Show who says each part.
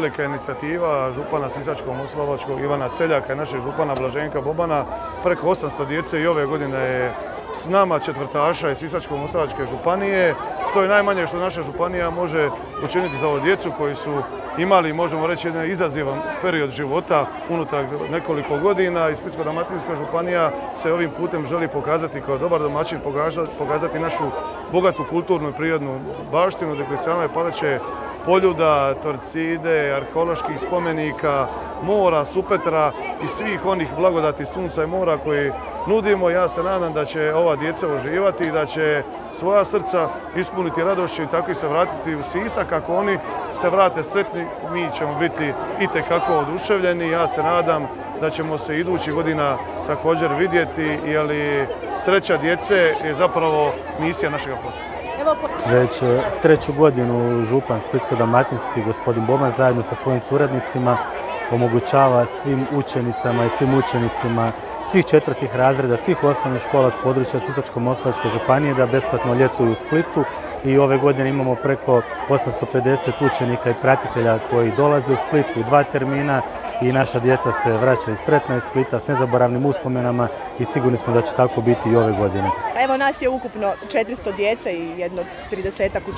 Speaker 1: Velika inicijativa župana Sisačko-Moslavačkog Ivana Celjaka i našeg župana Blaženka Bobana. Preko 800 djece i ove godine je s nama četvrtaša iz Sisačko-Moslavačke županije. To je najmanje što naša županija može učiniti za ovu djecu koji su imali, možemo reći, jedan izazivan period života unutar nekoliko godina i Splitsko-Dalmatinska županija se ovim putem želi pokazati kao dobar domaćin, pokazati našu bogatu kulturnu i prirodnu baštinu, dakle same palače poljuda, torcide, arheoloških spomenika, mora, supetra i svih onih blagodati sunca i mora koji nudimo. Ja se nadam da će ova djeca uživati i da će svoja srca ispuniti radošću i tako i se vratiti u Sisak. Ako oni se vrate sretni, mi ćemo biti i tekako oduševljeni. Ja se nadam da ćemo se idući godina također vidjeti, jer sreća djece je zapravo misija našega posla.
Speaker 2: Već e, treću godinu župan Splitsko-Dalmatinski gospodin Boban zajedno sa svojim suradnicima omogućava svim učenicama i svim učenicima svih četvrtih razreda, svih osnovnih škola s područja Sisačko-Moslavačke županije da besplatno ljetuju u Splitu i ove godine imamo preko 850 učenika i pratitelja koji dolaze u Split u dva termina i naša djeca se vraćaju sretna iz Splita s nezaboravnim uspomenama i sigurni smo da će tako biti i ove godine.
Speaker 3: Evo nas je ukupno 400 djece i jedno 30 učitelja.